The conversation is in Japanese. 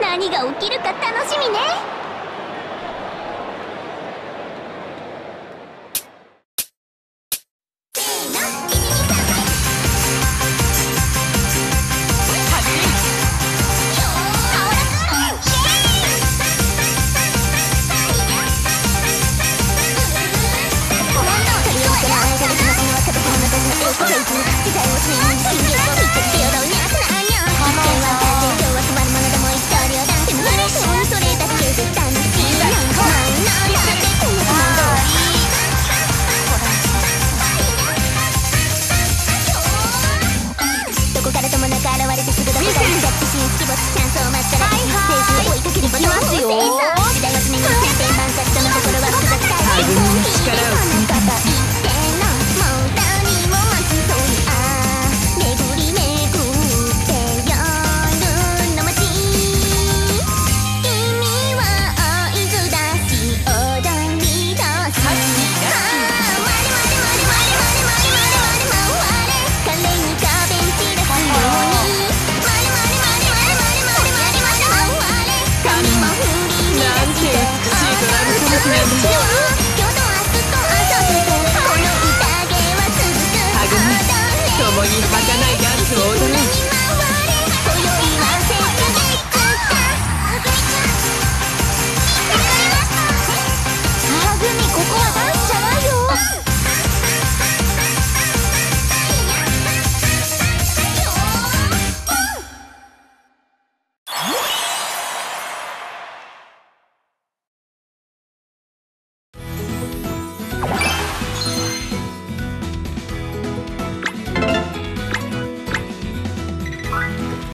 何が起きるか楽共に儚いダンスを踊ろ